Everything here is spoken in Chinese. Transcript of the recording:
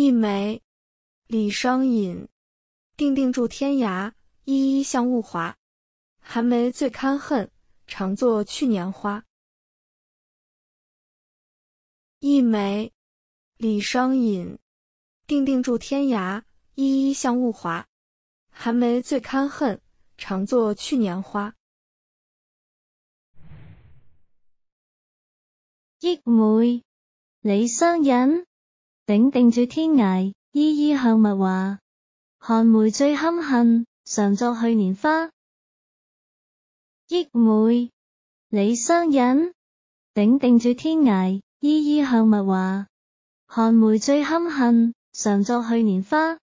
一枚，李商隐。定定住天涯，依依向物华。寒梅最堪恨，常作去年花。一枚，李商隐。定定住天涯，依依向物华。寒梅最堪恨，常作去年花。一梅，李商隐。顶定住天涯，依依向物华。寒梅最堪恨，常作去年花。忆梅，李商隐。顶定住天涯，依依向物华。寒梅最堪恨，常作去年花。